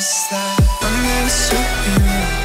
is that I'm not a